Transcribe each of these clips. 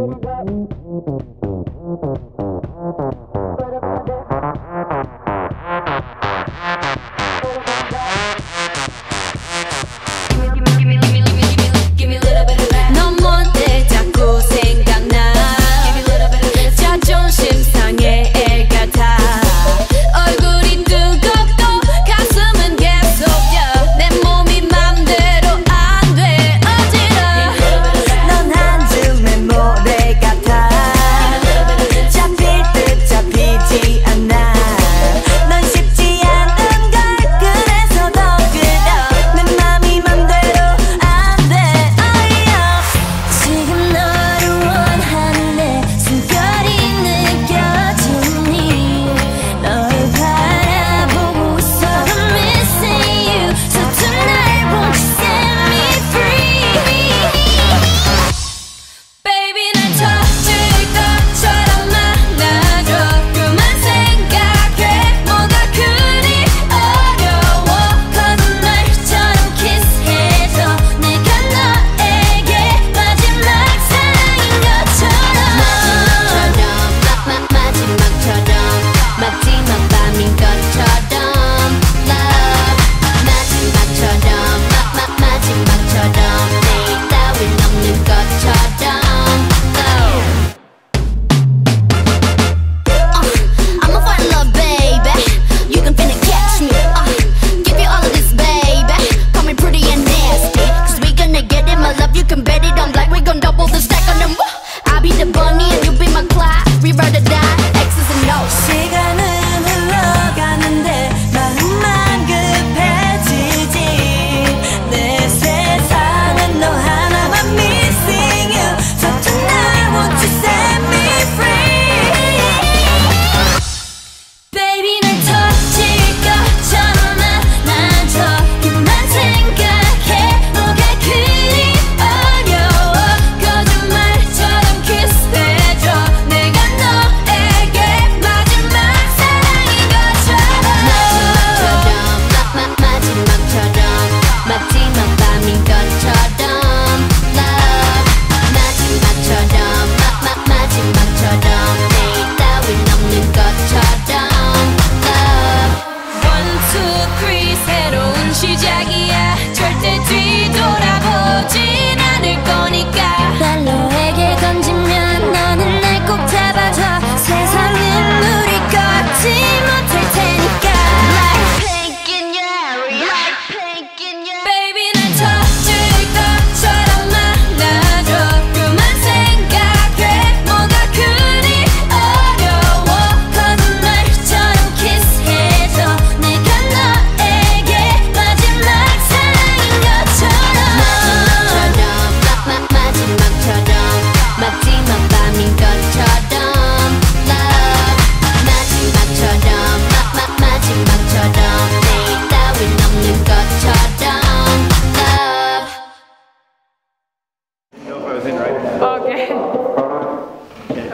da da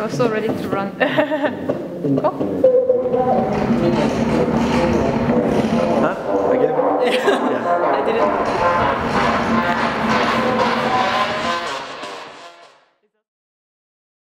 so ready to run. Go. Oh. Huh? Again? yeah. I didn't.